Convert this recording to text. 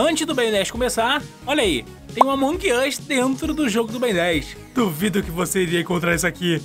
Antes do Ben 10 começar, olha aí, tem um Among Us dentro do jogo do Ben 10. Duvido que você iria encontrar isso aqui.